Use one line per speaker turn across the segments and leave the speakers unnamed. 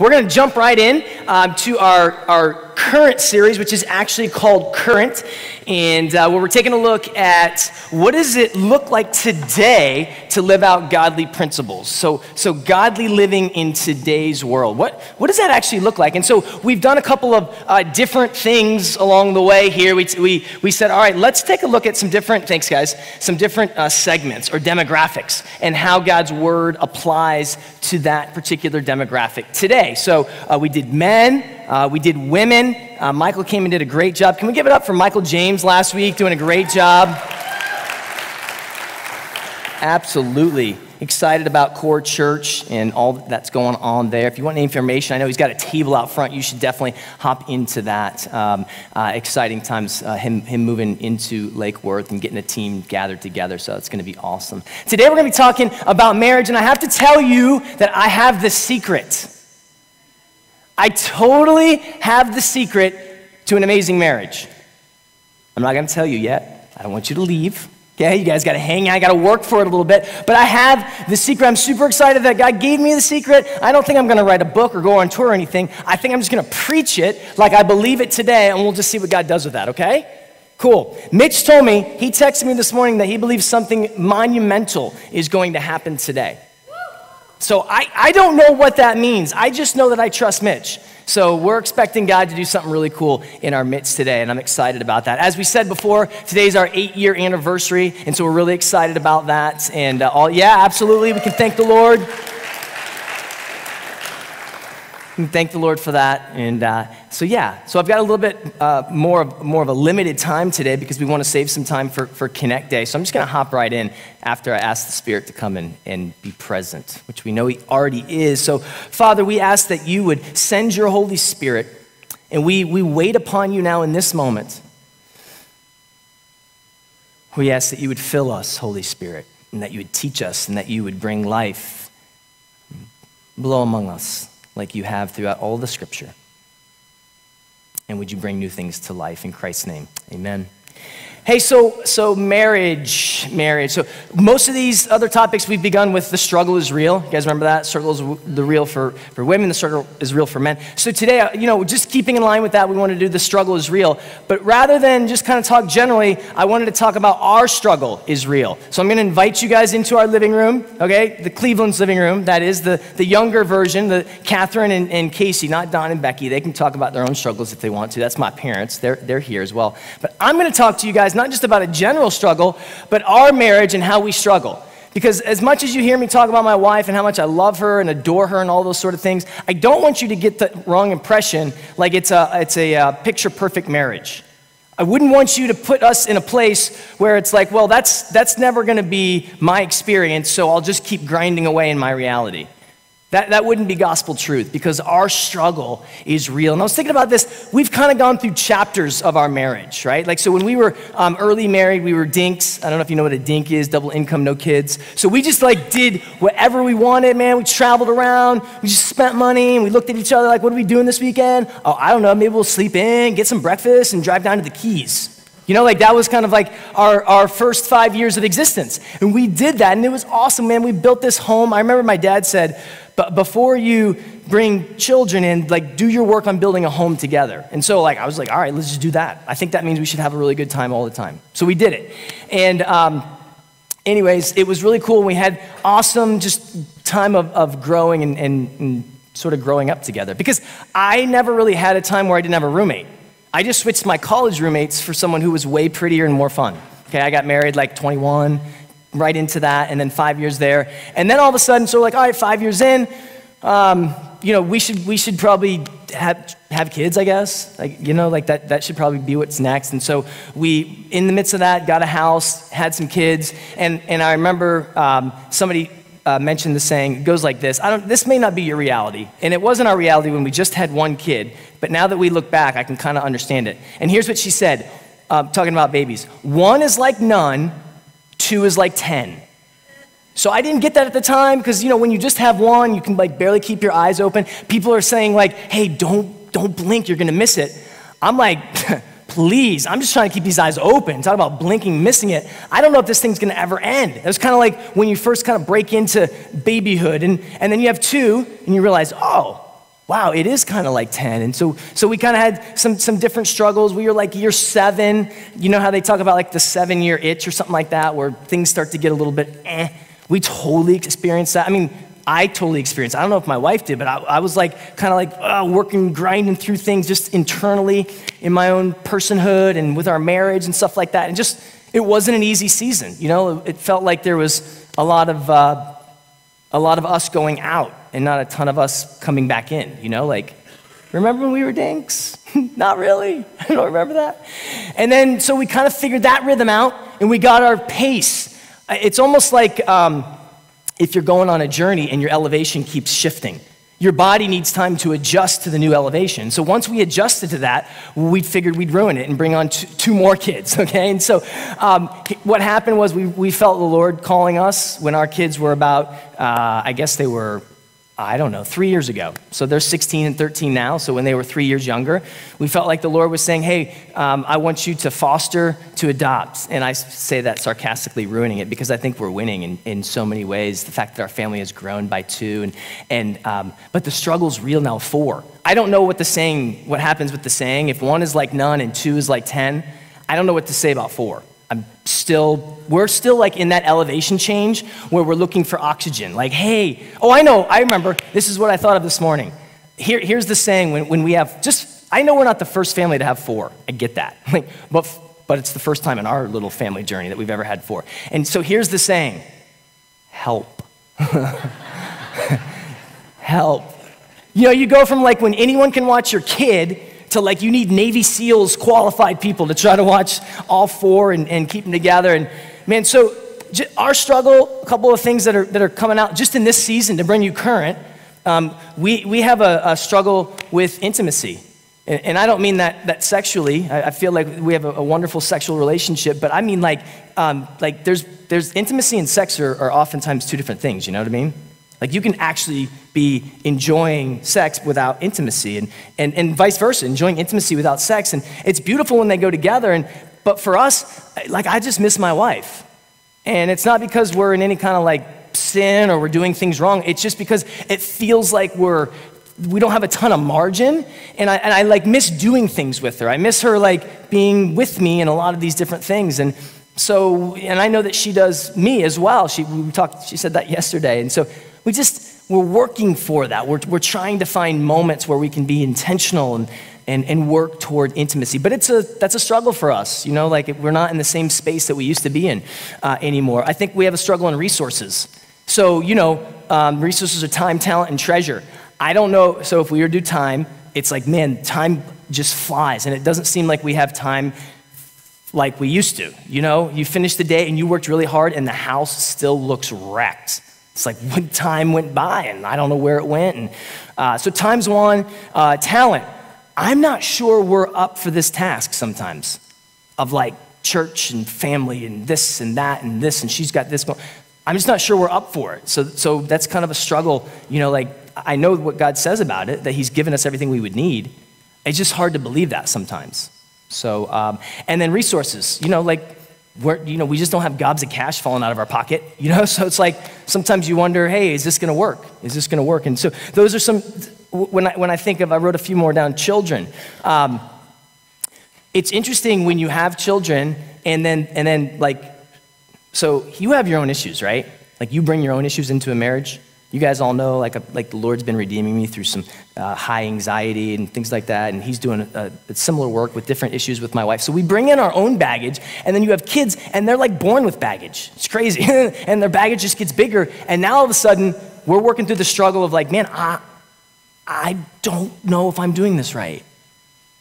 We're going to jump right in um, to our, our current series, which is actually called Current, and uh, where we're taking a look at what does it look like today to live out godly principles. So, so godly living in today's world. What, what does that actually look like? And so we've done a couple of uh, different things along the way here. We, we, we said, all right, let's take a look at some different, thanks guys, some different uh, segments or demographics and how God's word applies to that particular demographic today. So uh, we did men, uh, we did women. Uh, Michael came and did a great job. Can we give it up for Michael James last week, doing a great job? Absolutely. Excited about Core Church and all that's going on there. If you want any information, I know he's got a table out front. You should definitely hop into that. Um, uh, exciting times, uh, him, him moving into Lake Worth and getting a team gathered together. So it's going to be awesome. Today we're going to be talking about marriage, and I have to tell you that I have the secret. I totally have the secret to an amazing marriage. I'm not going to tell you yet. I don't want you to leave. Okay, you guys got to hang out, I got to work for it a little bit. But I have the secret. I'm super excited that God gave me the secret. I don't think I'm going to write a book or go on tour or anything. I think I'm just going to preach it like I believe it today, and we'll just see what God does with that, okay? Cool. Mitch told me, he texted me this morning that he believes something monumental is going to happen today. So I, I don't know what that means. I just know that I trust Mitch. So we're expecting God to do something really cool in our midst today, and I'm excited about that. As we said before, today's our eight year anniversary, and so we're really excited about that. And uh, all, yeah, absolutely, we can thank the Lord. Thank the Lord for that. And uh, so, yeah, so I've got a little bit uh, more, of, more of a limited time today because we want to save some time for, for Connect Day. So I'm just going to hop right in after I ask the Spirit to come in and be present, which we know He already is. So, Father, we ask that you would send your Holy Spirit, and we, we wait upon you now in this moment. We ask that you would fill us, Holy Spirit, and that you would teach us, and that you would bring life, blow among us like you have throughout all the scripture. And would you bring new things to life in Christ's name? Amen. Hey, so, so marriage, marriage. So most of these other topics we've begun with the struggle is real. You guys remember that? Struggle is the real for, for women, the struggle is real for men. So today, uh, you know, just keeping in line with that, we want to do the struggle is real. But rather than just kind of talk generally, I wanted to talk about our struggle is real. So I'm going to invite you guys into our living room, okay? The Cleveland's living room. That is the, the younger version, the Catherine and, and Casey, not Don and Becky. They can talk about their own struggles if they want to. That's my parents. They're, they're here as well. But I'm going to talk to you guys not just about a general struggle, but our marriage and how we struggle. Because as much as you hear me talk about my wife and how much I love her and adore her and all those sort of things, I don't want you to get the wrong impression like it's a, it's a uh, picture perfect marriage. I wouldn't want you to put us in a place where it's like, well, that's, that's never going to be my experience, so I'll just keep grinding away in my reality. That, that wouldn't be gospel truth because our struggle is real. And I was thinking about this. We've kind of gone through chapters of our marriage, right? Like, so when we were um, early married, we were dinks. I don't know if you know what a dink is double income, no kids. So we just like did whatever we wanted, man. We traveled around, we just spent money, and we looked at each other like, what are we doing this weekend? Oh, I don't know. Maybe we'll sleep in, get some breakfast, and drive down to the Keys. You know, like that was kind of like our, our first five years of existence. And we did that, and it was awesome, man. We built this home. I remember my dad said, but before you bring children in, like do your work on building a home together. And so like I was like, all right, let's just do that. I think that means we should have a really good time all the time. So we did it. And um, anyways, it was really cool. We had awesome just time of, of growing and, and, and sort of growing up together. Because I never really had a time where I didn't have a roommate. I just switched my college roommates for someone who was way prettier and more fun. Okay, I got married like 21, right into that, and then five years there. And then all of a sudden, so like, all right, five years in, um, you know, we should, we should probably have, have kids, I guess. Like, you know, like that, that should probably be what's next. And so we, in the midst of that, got a house, had some kids, and, and I remember um, somebody uh, mentioned the saying, it goes like this I don't, This may not be your reality. And it wasn't our reality when we just had one kid, but now that we look back, I can kind of understand it. And here's what she said, uh, talking about babies one is like none, two is like 10. So I didn't get that at the time because, you know, when you just have one, you can like barely keep your eyes open. People are saying like, hey, don't, don't blink, you're going to miss it. I'm like, please, I'm just trying to keep these eyes open. Talk about blinking, missing it. I don't know if this thing's to ever end. It was kind of like when you first kind of break into babyhood and, and then you have two and you realize, oh, wow, it is kind of like 10. And so, so we kind of had some, some different struggles. We were like year seven. You know how they talk about like the seven year itch or something like that, where things start to get a little bit eh. We totally experienced that. I mean, I totally experienced. I don't know if my wife did, but I, I was like kind of like uh, working, grinding through things just internally in my own personhood and with our marriage and stuff like that. And just, it wasn't an easy season. You know, it felt like there was a lot of, uh, a lot of us going out and not a ton of us coming back in. You know, like, remember when we were dinks? not really. I don't remember that. And then, so we kind of figured that rhythm out and we got our pace. It's almost like, um, if you're going on a journey and your elevation keeps shifting. Your body needs time to adjust to the new elevation. So once we adjusted to that, we figured we'd ruin it and bring on two, two more kids, okay? And so um, what happened was we, we felt the Lord calling us when our kids were about, uh, I guess they were I don't know, three years ago. So they're 16 and 13 now. So when they were three years younger, we felt like the Lord was saying, Hey, um, I want you to foster, to adopt. And I say that sarcastically, ruining it because I think we're winning in, in so many ways. The fact that our family has grown by two, and, and, um, but the struggle's real now, four. I don't know what the saying, what happens with the saying. If one is like none and two is like 10, I don't know what to say about four. I'm still, we're still like in that elevation change where we're looking for oxygen. Like, hey, oh, I know, I remember. This is what I thought of this morning. Here, here's the saying when, when we have just, I know we're not the first family to have four. I get that. Like, but, but it's the first time in our little family journey that we've ever had four. And so here's the saying help. help. You know, you go from like when anyone can watch your kid to like you need Navy SEALs qualified people to try to watch all four and, and keep them together. And man, so our struggle, a couple of things that are, that are coming out just in this season to bring you current. Um, we, we have a, a, struggle with intimacy. And, and, I don't mean that, that sexually. I, I feel like we have a, a, wonderful sexual relationship, but I mean like, um, like there's, there's intimacy and sex are, are oftentimes two different things, you know what I mean? Like you can actually be enjoying sex without intimacy and, and, and vice versa, enjoying intimacy without sex. And it's beautiful when they go together. And, but for us, like I just miss my wife. And it's not because we're in any kind of like sin or we're doing things wrong. It's just because it feels like we're we don't have a ton of margin and I, and I like miss doing things with her i miss her like being with me in a lot of these different things and so and i know that she does me as well she we talked she said that yesterday and so we just, we're working for that. We're, we're trying to find moments where we can be intentional and, and, and work toward intimacy. But it's a, that's a struggle for us, you know, like we're not in the same space that we used to be in uh, anymore. I think we have a struggle in resources. So, you know, um, resources are time, talent, and treasure. I don't know, so if we were to do time, it's like, man, time just flies, and it doesn't seem like we have time like we used to. You know, you finish the day and you worked really hard, and the house still looks wrecked. It's like what time went by and I don't know where it went. And uh, so times one, uh, talent. I'm not sure we're up for this task sometimes of like church and family and this and that and this and she's got this. I'm just not sure we're up for it. So, so that's kind of a struggle. You know, like I know what God says about it, that He's given us everything we would need. It's just hard to believe that sometimes. So, um, and then resources. You know, like we're, you know, we just don't have gobs of cash falling out of our pocket, you know? So it's like sometimes you wonder, hey, is this going to work? Is this going to work? And so those are some, when I, when I think of, I wrote a few more down, children. Um, it's interesting when you have children and then, and then like, so you have your own issues, right? Like you bring your own issues into a marriage. You guys all know, like, like the Lord's been redeeming me through some uh, high anxiety and things like that, and He's doing a, a, similar work with different issues with my wife. So we bring in our own baggage, and then you have kids, and they're like born with baggage. It's crazy, and their baggage just gets bigger, and now all of a sudden we're working through the struggle of like, man, I, I don't know if I'm doing this right.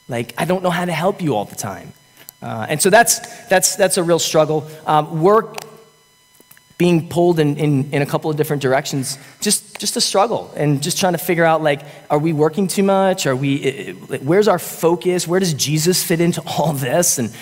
Like, I don't know how to help you all the time. Uh, and so that's, that's, that's a real struggle. Um, work being pulled in, in, in a couple of different directions, just, just a struggle and just trying to figure out like, are we working too much? Are we, where's our focus? Where does Jesus fit into all this? And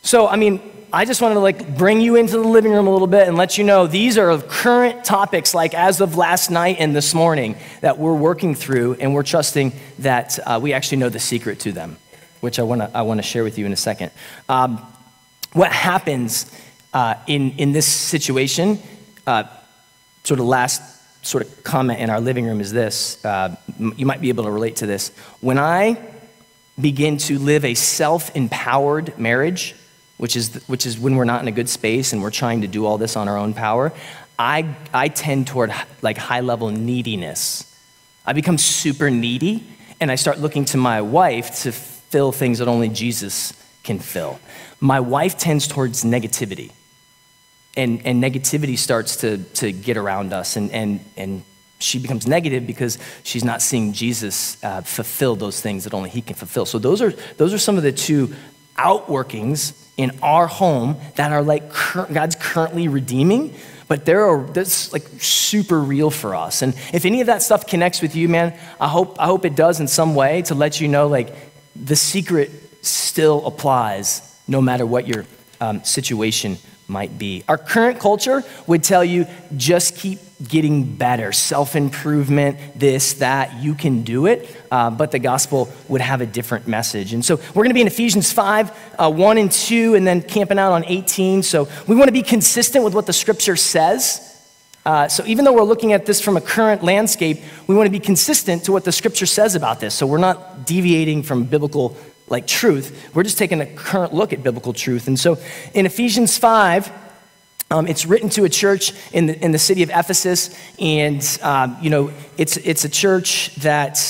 so, I mean, I just wanted to like bring you into the living room a little bit and let you know these are current topics like as of last night and this morning that we're working through and we're trusting that uh, we actually know the secret to them, which I want to I want to share with you in a second. Um, what happens uh, in, in this situation, uh, sort of last sort of comment in our living room is this. Uh, you might be able to relate to this. When I begin to live a self empowered marriage, which is, which is when we're not in a good space and we're trying to do all this on our own power, I, I tend toward like high level neediness. I become super needy and I start looking to my wife to fill things that only Jesus can fill. My wife tends towards negativity and, and negativity starts to, to get around us and, and, and she becomes negative because she's not seeing jesus uh, fulfill those things that only he can fulfill. So those are those are some of the two outworkings in our home that are like cur- god's currently redeeming but there are that's like super real for us. And if any of that stuff connects with you man i hope i hope it does in some way to let you know like the secret still applies no matter what your um, situation might be. Our current culture would tell you just keep getting better, self improvement, this, that, you can do it. Uh, but the gospel would have a different message. And so we're going to be in Ephesians 5, uh, 1 and 2, and then camping out on 18. So we want to be consistent with what the scripture says. Uh, so even though we're looking at this from a current landscape, we want to be consistent to what the scripture says about this. So we're not deviating from biblical like truth. We're just taking a current look at biblical truth. And so in Ephesians 5, um, it's written to a church in the, in the city of Ephesus, and um, you know it's, it's a church that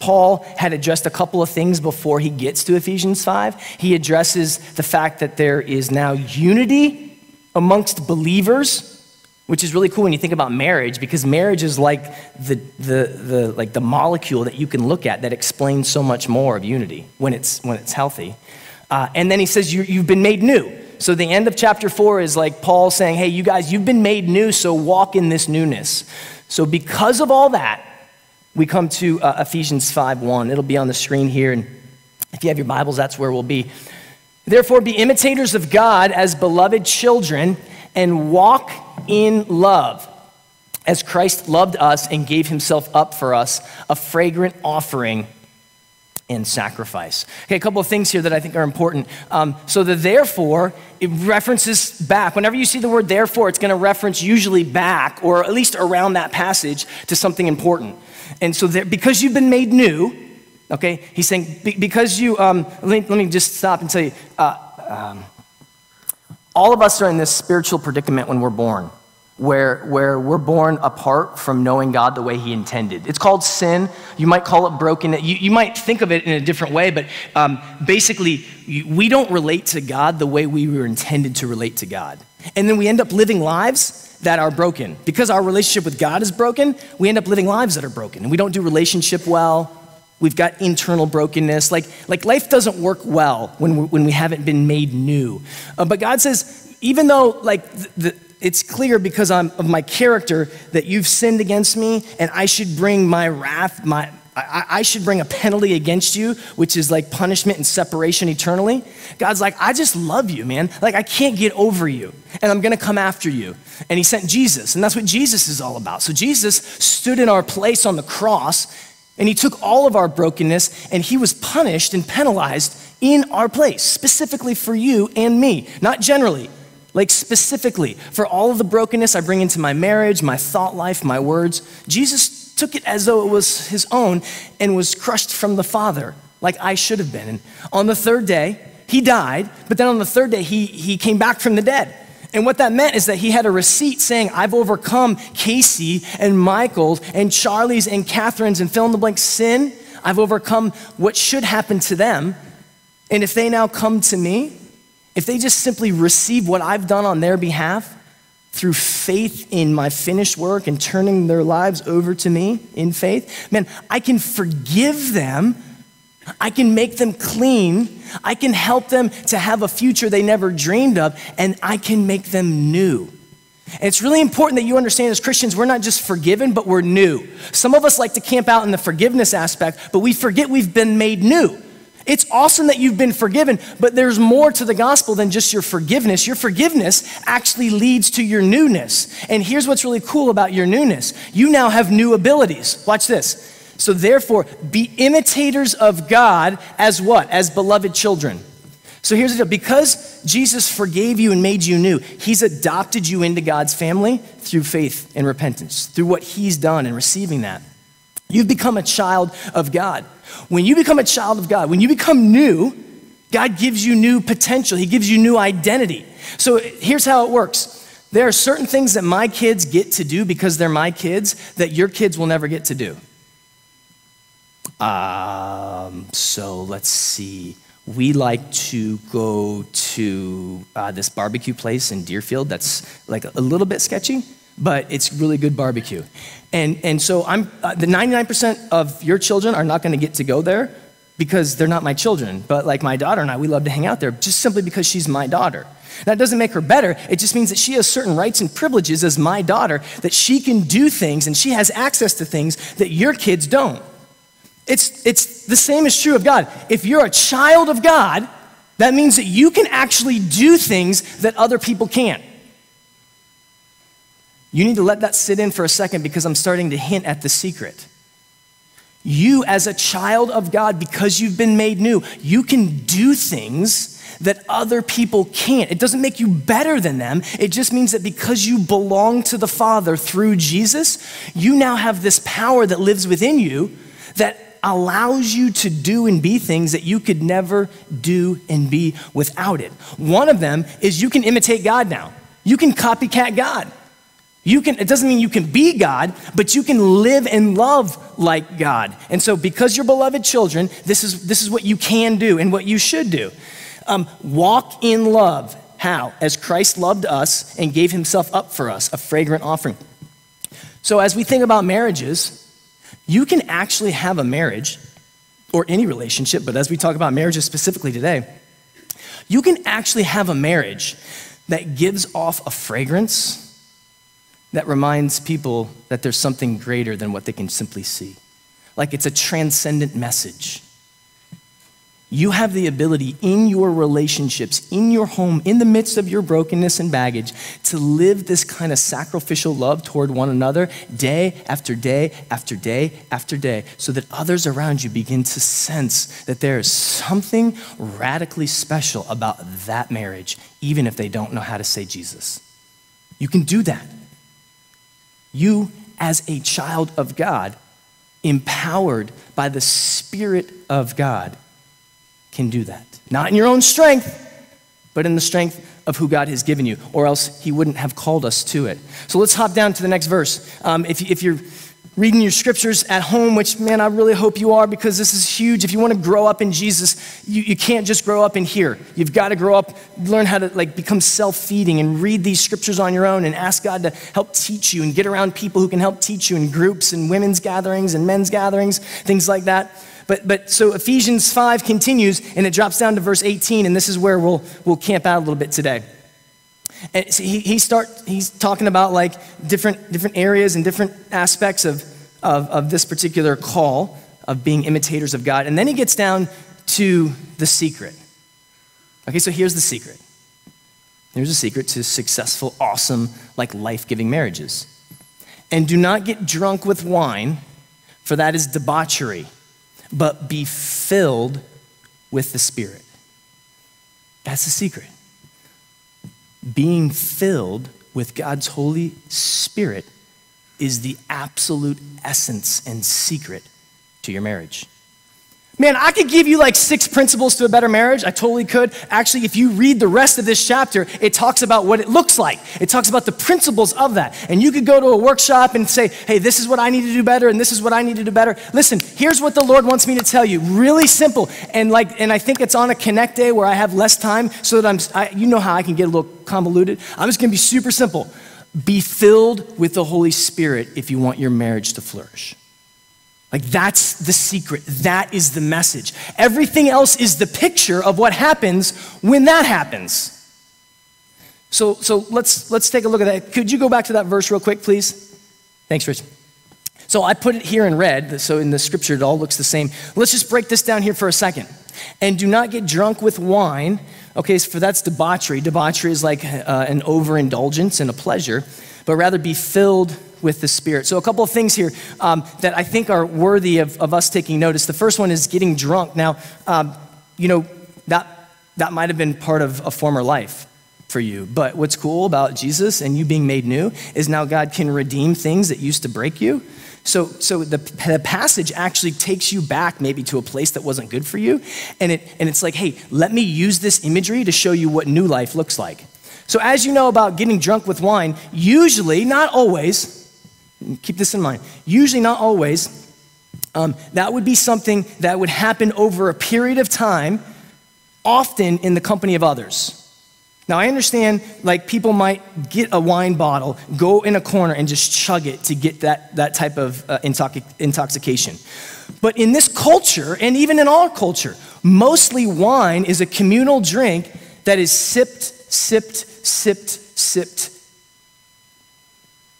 Paul had addressed a couple of things before he gets to Ephesians 5. He addresses the fact that there is now unity amongst believers which is really cool when you think about marriage because marriage is like the, the, the, like the molecule that you can look at that explains so much more of unity when it's, when it's healthy. Uh, and then he says, you, You've been made new. So the end of chapter four is like Paul saying, Hey, you guys, you've been made new, so walk in this newness. So because of all that, we come to uh, Ephesians 5 1. It'll be on the screen here. And if you have your Bibles, that's where we'll be. Therefore, be imitators of God as beloved children and walk in love as Christ loved us and gave himself up for us, a fragrant offering and sacrifice. Okay, a couple of things here that I think are important. Um, so the therefore, it references back. Whenever you see the word therefore, it's going to reference usually back or at least around that passage to something important. And so there, because you've been made new, okay, he's saying because you, um, let, me, let me just stop and tell you, uh, um, all of us are in this spiritual predicament when we're born, where, where we're born apart from knowing God the way He intended. It's called sin. You might call it broken. You, you might think of it in a different way, but um, basically, we don't relate to God the way we were intended to relate to God. And then we end up living lives that are broken. Because our relationship with God is broken, we end up living lives that are broken. And we don't do relationship well. We've got internal brokenness. Like, like life doesn't work well when, we, when we haven't been made new. Uh, but God says, even though like the, the, it's clear because I'm, of my character that you've sinned against me and I should bring my wrath, my, I, I should bring a penalty against you, which is like punishment and separation eternally. God's like, I just love you, man. Like, I can't get over you, and I'm gonna come after you. And He sent Jesus, and that's what Jesus is all about. So, Jesus stood in our place on the cross and he took all of our brokenness and he was punished and penalized in our place, specifically for you and me, not generally, like specifically for all of the brokenness I bring into my marriage, my thought life, my words. Jesus took it as though it was his own and was crushed from the Father, like I should have been. And on the third day, he died, but then on the third day, he, he came back from the dead. And what that meant is that he had a receipt saying, I've overcome Casey and Michael's and Charlie's and Catherine's and fill in the blank sin. I've overcome what should happen to them. And if they now come to me, if they just simply receive what I've done on their behalf through faith in my finished work and turning their lives over to me in faith, man, I can forgive them I can make them clean. I can help them to have a future they never dreamed of, and I can make them new. And it's really important that you understand as Christians, we're not just forgiven, but we're new. Some of us like to camp out in the forgiveness aspect, but we forget we've been made new. It's awesome that you've been forgiven, but there's more to the gospel than just your forgiveness. Your forgiveness actually leads to your newness. And here's what's really cool about your newness you now have new abilities. Watch this. So therefore, be imitators of God as what? As beloved children. So here's the deal because Jesus forgave you and made you new, he's adopted you into God's family through faith and repentance, through what he's done and receiving that. You've become a child of God. When you become a child of God, when you become new, God gives you new potential, He gives you new identity. So here's how it works there are certain things that my kids get to do because they're my kids that your kids will never get to do. Um, so let's see we like to go to uh, this barbecue place in Deerfield that's like a little bit sketchy, but it's really good barbecue. And, and so I'm, uh, the 99% of your children are not going to get to go there because they're not my children. But like my daughter and I, we love to hang out there just simply because she's my daughter. That doesn't make her better. It just means that she has certain rights and privileges as my daughter, that she can do things and she has access to things that your kids don't. It's, it's the same is true of God. If you're a child of God, that means that you can actually do things that other people can't. You need to let that sit in for a second because I'm starting to hint at the secret. You, as a child of God, because you've been made new, you can do things that other people can't. It doesn't make you better than them. It just means that because you belong to the Father through Jesus, you now have this power that lives within you that allows you to do and be things that you could never do and be without it. One of them is you can imitate God now. You can copycat God. You can, it doesn't mean you can be God, but you can live and love like God. And so, because you're beloved children, this is, this is what you can do and what you should do. Um, walk in love. How? As Christ loved us and gave himself up for us, a fragrant offering. So, as we think about marriages, you can actually have a marriage or any relationship, but as we talk about marriages specifically today, you can actually have a marriage that gives off a fragrance that reminds people that there's something greater than what they can simply see. Like it's a transcendent message. You have the ability in your relationships, in your home, in the midst of your brokenness and baggage, to live this kind of sacrificial love toward one another day after day after day after day, so that others around you begin to sense that there is something radically special about that marriage, even if they don't know how to say Jesus. You can do that. You, as a child of God, empowered by the Spirit of God, can do that. Not in your own strength, but in the strength of who God has given you, or else He wouldn't have called us to it. So let's hop down to the next verse. Um, if, if you're reading your scriptures at home, which, man, I really hope you are because this is huge. If you want to grow up in Jesus, you, you can't just grow up in here. You've got to grow up, learn how to like become self-feeding and read these scriptures on your own and ask God to help teach you and get around people who can help teach you in groups and women's gatherings and men's gatherings, things like that. But, but so Ephesians 5 continues and it drops down to verse 18, and this is where we'll, we'll camp out a little bit today. And so he, he start, he's talking about like different, different areas and different aspects of, of, of this particular call of being imitators of God. And then he gets down to the secret. Okay, so here's the secret. Here's a secret to successful, awesome, like life giving marriages. And do not get drunk with wine, for that is debauchery but be filled with the Spirit. That's the secret. Being filled with God's Holy Spirit is the absolute essence and secret to your marriage. Man, I could give you like six principles to a better marriage. I totally could. Actually, if you read the rest of this chapter, it talks about what it looks like. It talks about the principles of that. And you could go to a workshop and say, hey, this is what I need to do better, and this is what I need to do better. Listen, here's what the Lord wants me to tell you. Really simple. And like, and I think it's on a connect day where I have less time so that I'm, I, you know how I can get a little convoluted. I'm just gonna be super simple. Be filled with the Holy Spirit if you want your marriage to flourish. Like, that's the secret. That is the message. Everything else is the picture of what happens when that happens. So, so let's, let's take a look at that. Could you go back to that verse real quick, please? Thanks, Rich. So I put it here in red, so in the scripture it all looks the same. Let's just break this down here for a second. And do not get drunk with wine. Okay, so for that's debauchery. Debauchery is like uh, an overindulgence and a pleasure, but rather be filled with the Spirit. So, a couple of things here um, that I think are worthy of, of us taking notice. The first one is getting drunk. Now, um, you know, that that might have been part of a former life for you. But what's cool about Jesus and you being made new is now God can redeem things that used to break you. So, so the, the passage actually takes you back maybe to a place that wasn't good for you. And, it, and it's like, hey, let me use this imagery to show you what new life looks like. So, as you know about getting drunk with wine, usually, not always, keep this in mind, usually, not always, um, that would be something that would happen over a period of time, often in the company of others. Now, I understand, like, people might get a wine bottle, go in a corner, and just chug it to get that, that type of uh, intoxication. But in this culture, and even in our culture, mostly wine is a communal drink that is sipped, sipped, sipped, sipped.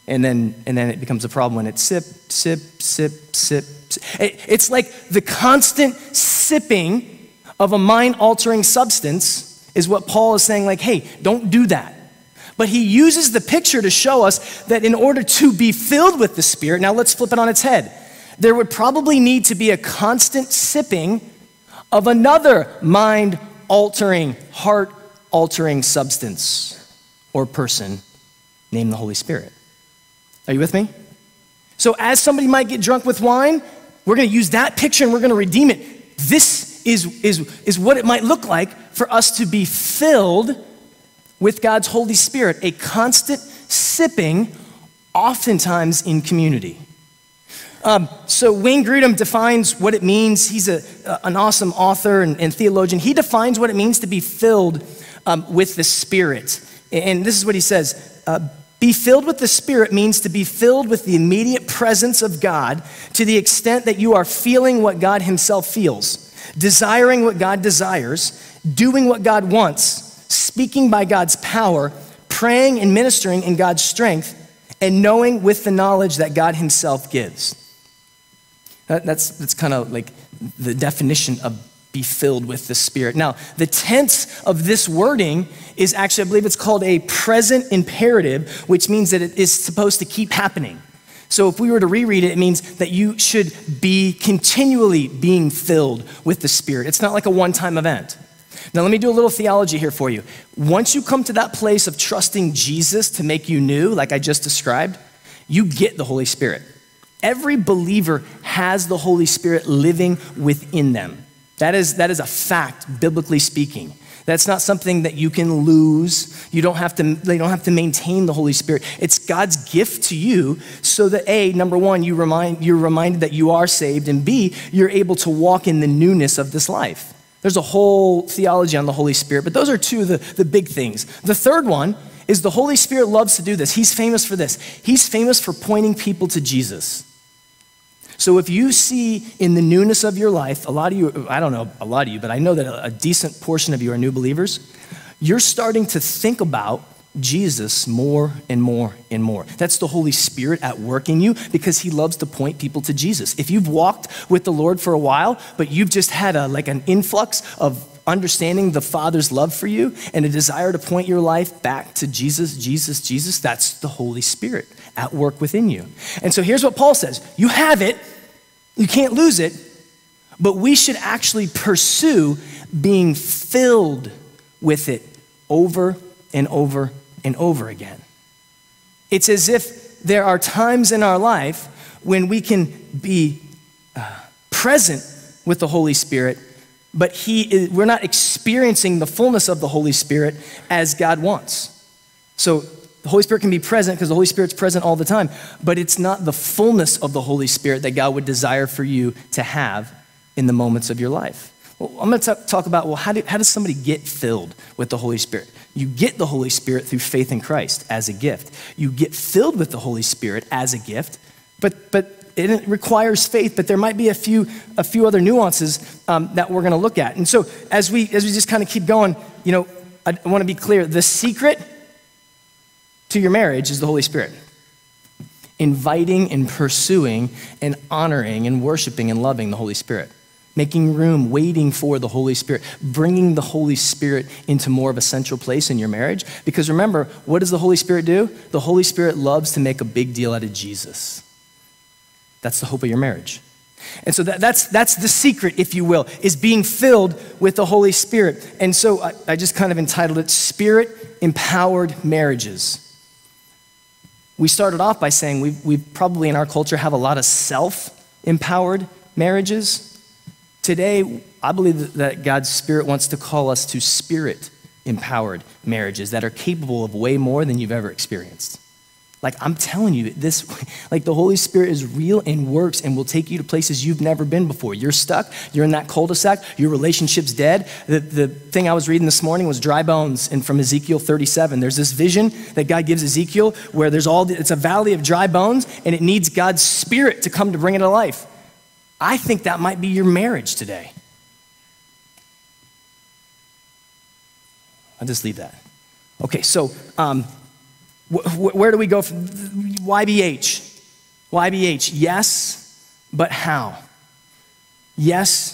And then, and then it becomes a problem when it's sip, sip, sip, sip. sip. It's like the constant sipping of a mind altering substance is what Paul is saying, like, hey, don't do that. But he uses the picture to show us that in order to be filled with the Spirit, now let's flip it on its head. There would probably need to be a constant sipping of another mind altering, heart altering substance or person named the Holy Spirit. Are you with me? So, as somebody might get drunk with wine, we're going to use that picture and we're going to redeem it. This is, is, is what it might look like for us to be filled with God's Holy Spirit, a constant sipping, oftentimes in community. Um, so Wayne Grudem defines what it means. He's a, an awesome author and, and, theologian. He defines what it means to be filled um, with the Spirit. And this is what he says uh, Be filled with the Spirit means to be filled with the immediate presence of God to the extent that you are feeling what God Himself feels desiring what God desires, doing what God wants, speaking by God's power, praying and ministering in God's strength, and knowing with the knowledge that God Himself gives. That's, that's kind of like the definition of be filled with the Spirit. Now, the tense of this wording is actually, I believe it's called a present imperative, which means that it is supposed to keep happening. So if we were to reread it, it means that you should be continually being filled with the Spirit. It's not like a one time event. Now, let me do a little theology here for you. Once you come to that place of trusting Jesus to make you new, like I just described, you get the Holy Spirit. Every believer has the Holy Spirit living within them. That is, that is a fact, biblically speaking. That's not something that you can lose. You don't have to, you don't have to maintain the Holy Spirit. It's God's gift to you so that A, number one, you remind, you're reminded that you are saved, and B, you're able to walk in the newness of this life. There's a whole theology on the Holy Spirit, but those are two of the, the big things. The third one is the Holy Spirit loves to do this. He's famous for this. He's famous for pointing people to Jesus. So if you see in the newness of your life, a lot of you, I don't know a lot of you, but I know that a decent portion of you are new believers, you're starting to think about Jesus more and more and more. That's the Holy Spirit at work in you because he loves to point people to Jesus. If you've walked with the Lord for a while, but you've just had a like an influx of understanding the Father's love for you and a desire to point your life back to Jesus, Jesus, Jesus, that's the Holy Spirit at work within you. And so here's what Paul says You have it, you can't lose it, but we should actually pursue being filled with it over and over and over again. It's as if there are times in our life when we can be uh, present with the Holy Spirit but he is, we're not experiencing the fullness of the Holy Spirit as God wants. So the Holy Spirit can be present because the Holy Spirit's present all the time, but it's not the fullness of the Holy Spirit that God would desire for you to have in the moments of your life. Well, I'm going to talk about well, how, do, how does somebody get filled with the Holy Spirit? You get the Holy Spirit through faith in Christ as a gift. You get filled with the Holy Spirit as a gift, but, but it requires faith, but there might be a few, a few other nuances um, that we're going to look at. And so as we, as we just kind of keep going, you know, I, I want to be clear. The secret to your marriage is the Holy Spirit. Inviting and pursuing and honoring and worshiping and loving the Holy Spirit. Making room, waiting for the Holy Spirit, bringing the Holy Spirit into more of a central place in your marriage. Because remember, what does the Holy Spirit do? The Holy Spirit loves to make a big deal out of Jesus. That's the hope of your marriage. And so that, that's, that's the secret, if you will, is being filled with the Holy Spirit. And so I, I just kind of entitled it Spirit Empowered Marriages. We started off by saying we we probably in our culture have a lot of self empowered marriages. Today, I believe that God's Spirit wants to call us to spirit empowered marriages that are capable of way more than you've ever experienced. Like, I'm telling you, this, like, the Holy Spirit is real and works and will take you to places you've never been before. You're stuck, you're in that cul de sac, your relationship's dead. The, the thing I was reading this morning was dry bones, and from Ezekiel 37. There's this vision that God gives Ezekiel where there's all, it's a valley of dry bones, and it needs God's Spirit to come to bring it to life. I think that might be your marriage today. I'll just leave that. Okay, so um, where do we go from YBH? YBH, yes, but how? Yes,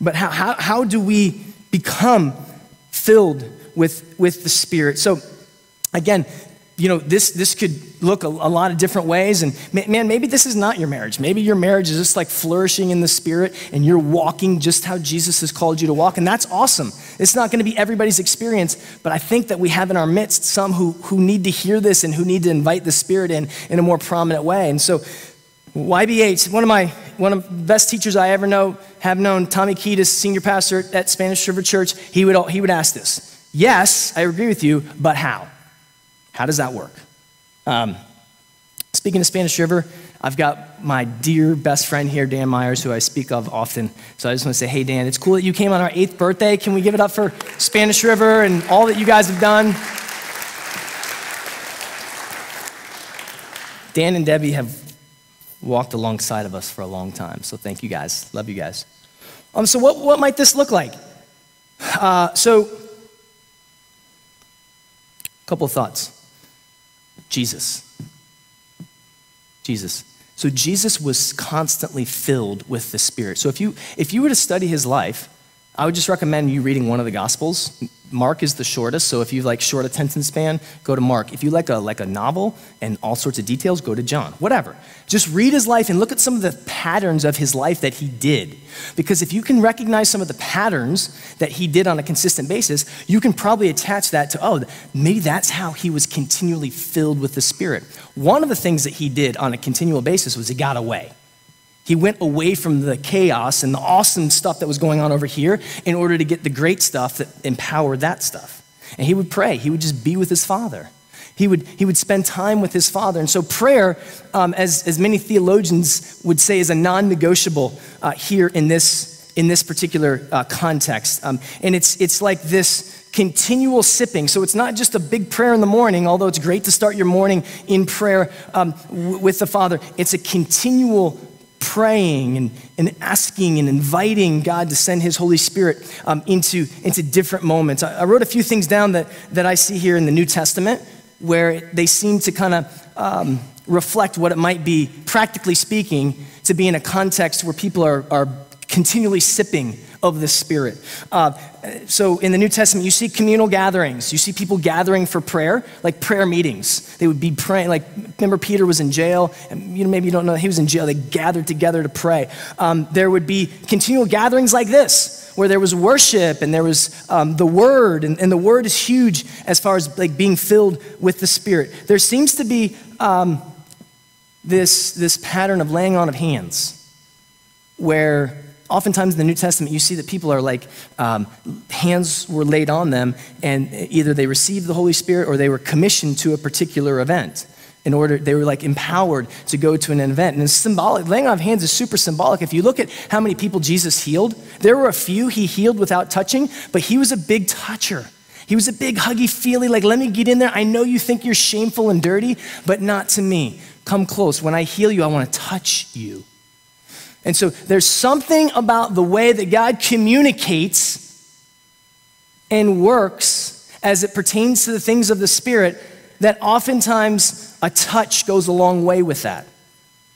but how? How, how do we become filled with, with the Spirit? So, again, you know, this, this could look a, a, lot of different ways. And man, maybe this is not your marriage. Maybe your marriage is just like flourishing in the spirit and you're walking just how Jesus has called you to walk. And that's awesome. It's not going to be everybody's experience, but I think that we have in our midst some who, who need to hear this and who need to invite the spirit in in a more prominent way. And so, YBH, one of my one of the best teachers I ever know, have known, Tommy Kiedis, senior pastor at Spanish River Church, he would, he would ask this. Yes, I agree with you, but how? How does that work? Um, speaking of Spanish River, I've got my dear best friend here, Dan Myers, who I speak of often. So I just want to say, hey, Dan, it's cool that you came on our eighth birthday. Can we give it up for Spanish River and all that you guys have done? Dan and Debbie have walked alongside of us for a long time. So thank you guys. Love you guys. Um, so, what, what might this look like? Uh, so, a couple of thoughts. Jesus. Jesus. So Jesus was constantly filled with the Spirit. So if you if you were to study his life, I would just recommend you reading one of the Gospels. Mark is the shortest, so if you like short attention span, go to Mark. If you like a like a novel and all sorts of details, go to John. Whatever. Just read his life and look at some of the patterns of his life that he did. Because if you can recognize some of the patterns that he did on a consistent basis, you can probably attach that to oh, maybe that's how he was continually filled with the Spirit. One of the things that he did on a continual basis was he got away. He went away from the chaos and the awesome stuff that was going on over here in order to get the great stuff that empowered that stuff. And he would pray, he would just be with his father. He would, he would spend time with his father. And so, prayer, um, as, as many theologians would say, is a non negotiable uh, here in this, in this particular uh, context. Um, and it's, it's like this continual sipping. So it's not just a big prayer in the morning, although it's great to start your morning in prayer um, w- with the Father. It's a continual praying and, and asking and inviting God to send His Holy Spirit um, into, into different moments. I, I, wrote a few things down that, that I see here in the New Testament where they seem to kind of um, reflect what it might be, practically speaking, to be in a context where people are, are continually sipping of the Spirit. Uh, so in the New Testament, you see communal gatherings. You see people gathering for prayer, like prayer meetings. They would be praying. Like, remember, Peter was in jail, and you know, maybe you don't know, he was in jail. They gathered together to pray. Um, there would be continual gatherings like this, where there was worship and there was um, the word, and, and, the word is huge as far as like being filled with the Spirit. There seems to be um, this, this pattern of laying on of hands, where oftentimes in the New Testament, you see that people are like, um, hands were laid on them, and either they received the Holy Spirit or they were commissioned to a particular event. In order, they were like empowered to go to an event. And it's symbolic. Laying on of hands is super symbolic. If you look at how many people Jesus healed, there were a few he healed without touching, but he was a big toucher. He was a big huggy feely, like, let me get in there. I know you think you're shameful and dirty, but not to me. Come close. When I heal you, I want to touch you. And so there's something about the way that God communicates and works as it pertains to the things of the Spirit that oftentimes a touch goes a long way with that.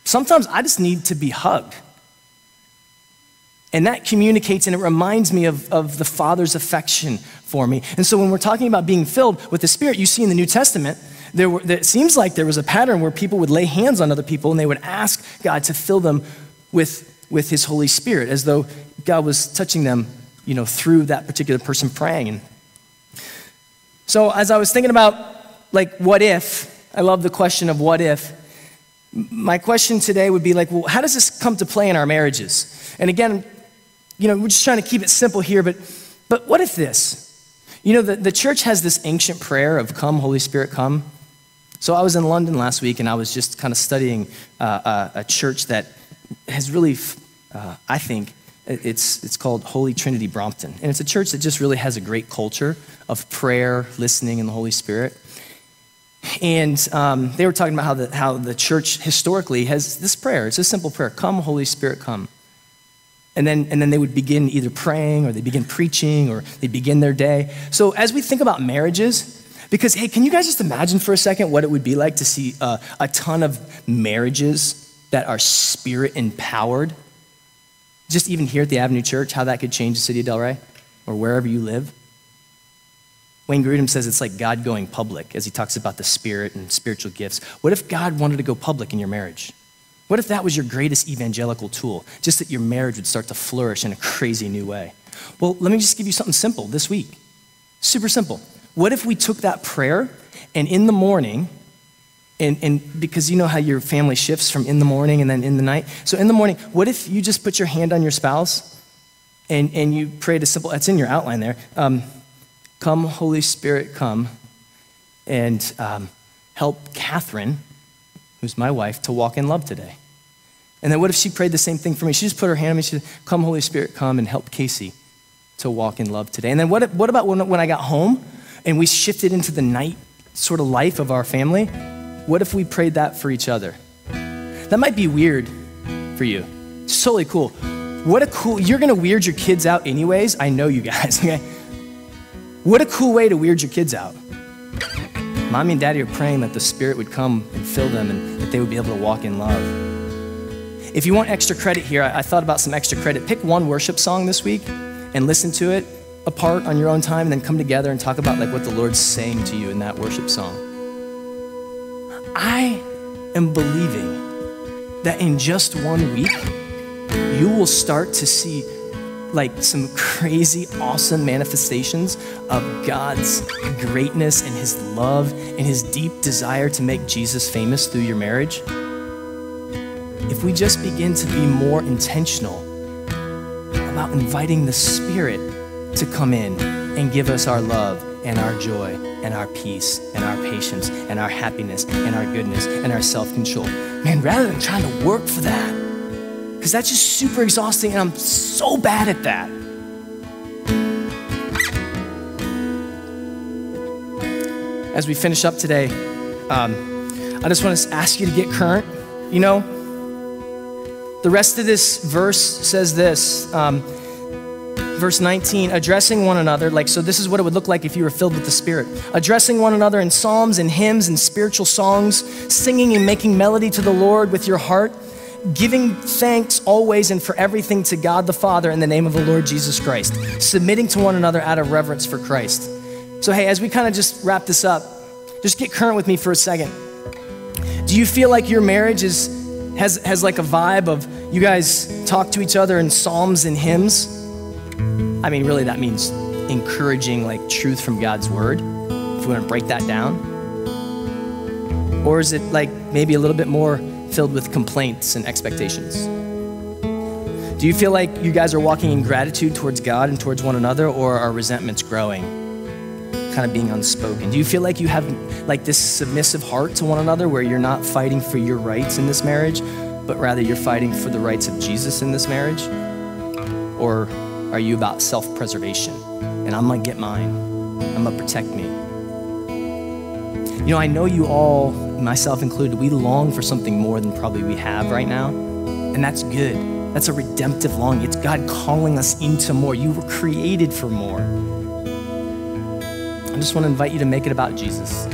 Sometimes I just need to be hugged. And that communicates and it reminds me of, of the Father's affection for me. And so when we're talking about being filled with the Spirit, you see in the New Testament, there were, it seems like there was a pattern where people would lay hands on other people and they would ask God to fill them with, with his Holy Spirit, as though God was touching them, you know, through that particular person praying. So as I was thinking about like what if, I love the question of what if. My question today would be like, well, how does this come to play in our marriages? And again, you know, we're just trying to keep it simple here, but but what if this? You know, the, the church has this ancient prayer of come, Holy Spirit, come. So I was in London last week and I was just kind of studying uh, a, a, church that has really, uh, I think, it's, it's called Holy Trinity Brompton. And it's a church that just really has a great culture of prayer, listening, and the Holy Spirit. And um, they were talking about how the, how the church historically has this prayer. It's a simple prayer Come, Holy Spirit, come. And then, and then they would begin either praying or they begin preaching or they begin their day. So as we think about marriages, because, hey, can you guys just imagine for a second what it would be like to see uh, a ton of marriages that are spirit empowered? Just even here at the Avenue Church, how that could change the city of Delray or wherever you live. Wayne Grudem says it's like God going public as he talks about the spirit and spiritual gifts. What if God wanted to go public in your marriage? What if that was your greatest evangelical tool? Just that your marriage would start to flourish in a crazy new way. Well, let me just give you something simple this week. Super simple. What if we took that prayer and in the morning, and, and because you know how your family shifts from in the morning and then in the night? So in the morning, what if you just put your hand on your spouse and, and you prayed a simple, that's in your outline there. Um, come, Holy Spirit, come and um, help Catherine who's my wife, to walk in love today. And then what if she prayed the same thing for me? She just put her hand on me. She said, Come, Holy Spirit, come and help Casey to walk in love today. And then what, what about when, when I got home and we shifted into the night sort of life of our family? What if we prayed that for each other? That might be weird for you. It's totally cool. What a cool, you're gonna weird your kids out anyways. I know you guys, okay? What a cool way to weird your kids out. Mommy and daddy are praying that the Spirit would come and fill them and that they would be able to walk in love. If you want extra credit here, I, I thought about some extra credit. Pick one worship song this week and listen to it apart on your own time and then come together and talk about like what the Lord's saying to you in that worship song. I am believing that in just one week, you will start to see like some crazy, awesome manifestations of God's greatness and His love and His deep desire to make Jesus famous through your marriage, if we just begin to be more intentional about inviting the Spirit to come in and give us our love and our joy and our peace and our patience and our happiness and our goodness and our self control. Man, rather than trying to work for that, because that's just super exhausting and I'm so bad at that. As we finish up today, um, I just want to ask you to get current. You know, the rest of this verse says this. Um, verse 19, addressing one another, like, so this is what it would look like if you were filled with the Spirit. Addressing one another in psalms and hymns and spiritual songs, singing and making melody to the Lord with your heart giving thanks always and for everything to God the Father in the name of the Lord Jesus Christ, submitting to one another out of reverence for Christ. So, hey, as we kind of just wrap this up, just get current with me for a second. Do you feel like your marriage is, has, has like a vibe of you guys talk to each other in psalms and hymns? I mean, really, that means encouraging like truth from God's word, if we want to break that down. Or is it like maybe a little bit more filled with complaints and expectations? Do you feel like you guys are walking in gratitude towards God and towards one another, or are resentments growing, kind of being unspoken? Do you feel like you have like this submissive heart to one another where you're not fighting for your rights in this marriage, but rather you're fighting for the rights of Jesus in this marriage? Or are you about self preservation? And I'm gonna get mine, I'm gonna protect me. You know, I know you all myself included, we long for something more than probably we have right now. And that's good. That's a redemptive longing. It's God calling us into more. You were created for more. I just want to invite you to make it about Jesus.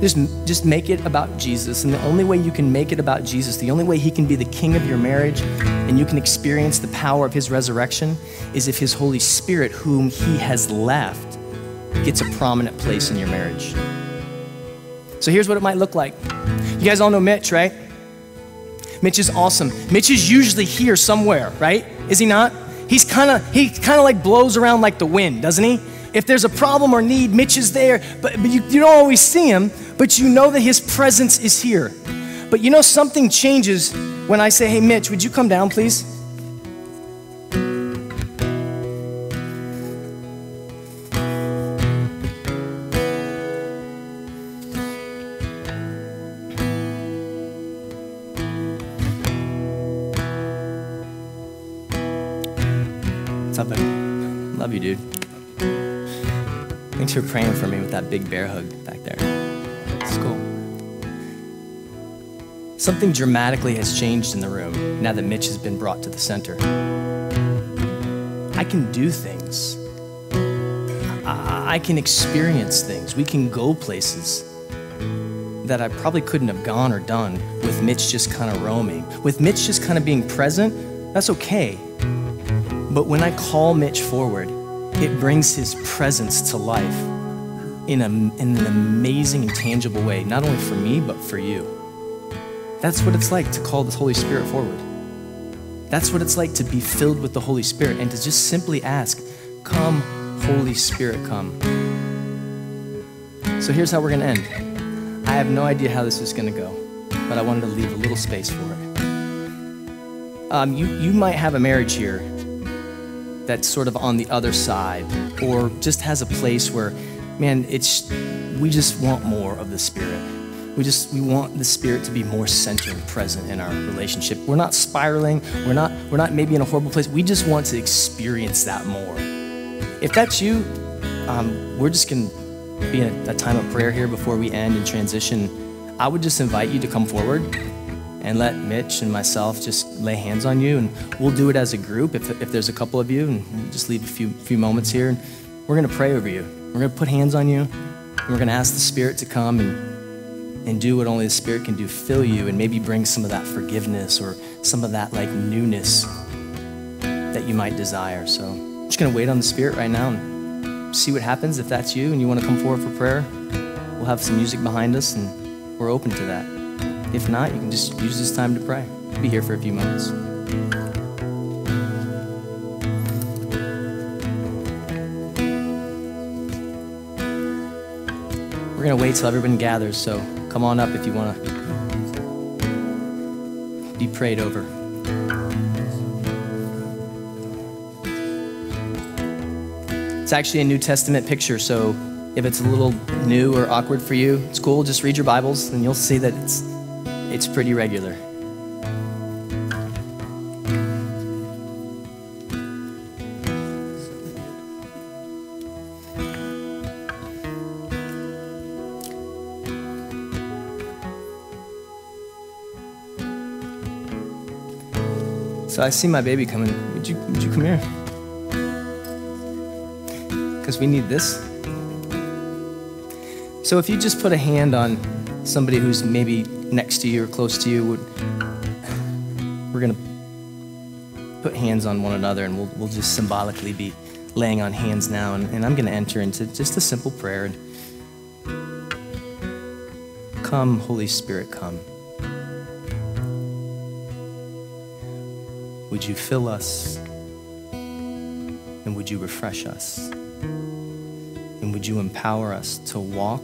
Just, just make it about Jesus. And the only way you can make it about Jesus, the only way He can be the king of your marriage and you can experience the power of His resurrection is if His Holy Spirit, whom He has left, gets a prominent place in your marriage. So here's what it might look like. You guys all know Mitch, right? Mitch is awesome. Mitch is usually here somewhere, right? Is he not? He's kind of he kind of like blows around like the wind, doesn't he? If there's a problem or need, Mitch is there, but, but you, you don't always see him, but you know that his presence is here. But you know something changes when I say, "Hey Mitch, would you come down, please?" Up? Love you, dude. Thanks for praying for me with that big bear hug back there. Something dramatically has changed in the room now that Mitch has been brought to the center. I can do things. I, can experience things. We can go places that I probably couldn't have gone or done with Mitch just kind of roaming. With Mitch just kind of being present, that's okay. But when I call Mitch forward, it brings his presence to life in, a, in an amazing and tangible way, not only for me, but for you. That's what it's like to call the Holy Spirit forward. That's what it's like to be filled with the Holy Spirit and to just simply ask, Come, Holy Spirit, come. So here's how we're going to end. I have no idea how this is going to go, but I wanted to leave a little space for it. Um, you, you might have a marriage here that's sort of on the other side or just has a place where, man, it's, we just want more of the Spirit. We just we want the Spirit to be more centered and present in our relationship. We're not spiraling. We're not we're not maybe in a horrible place. We just want to experience that more. If that's you, um, we're just gonna be in a, a time of prayer here before we end and transition. I would just invite you to come forward and let Mitch and myself just lay hands on you, and we'll do it as a group. If, if there's a couple of you, and we'll just leave a few few moments here, and we're gonna pray over you. We're gonna put hands on you, and we're gonna ask the Spirit to come and and do what only the Spirit can do, fill you, and maybe bring some of that forgiveness or some of that like newness that you might desire. So I'm just gonna wait on the Spirit right now and see what happens. If that's you and you want to come forward for prayer, we'll have some music behind us, and we're open to that. If not, you can just use this time to pray. Be here for a few moments. We're going to wait till everyone gathers, so come on up if you want to be prayed over. It's actually a New Testament picture, so if it's a little new or awkward for you, it's cool. Just read your Bibles and you'll see that it's, it's pretty regular. So I see my baby coming. Would you, would you come here? Because we need this. So if you just put a hand on somebody who's maybe next to you or close to you, we're going to put hands on one another and we'll, we'll just symbolically be laying on hands now. And, and I'm going to enter into just a simple prayer. Come, Holy Spirit, come. Would you fill us? And would you refresh us? And would you empower us to walk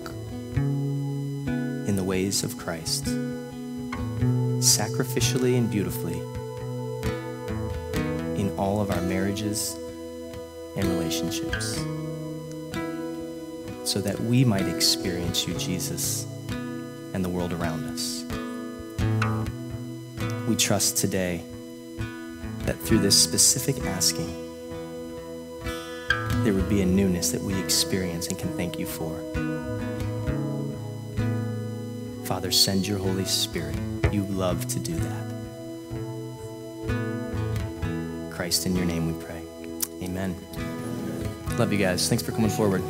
in the ways of Christ, sacrificially and beautifully, in all of our marriages and relationships, so that we might experience you, Jesus, and the world around us. We trust today that through this specific asking, there would be a newness that we experience and can thank you for. Father, send your Holy Spirit. You love to do that. Christ, in your name we pray. Amen. Love you guys. Thanks for coming forward.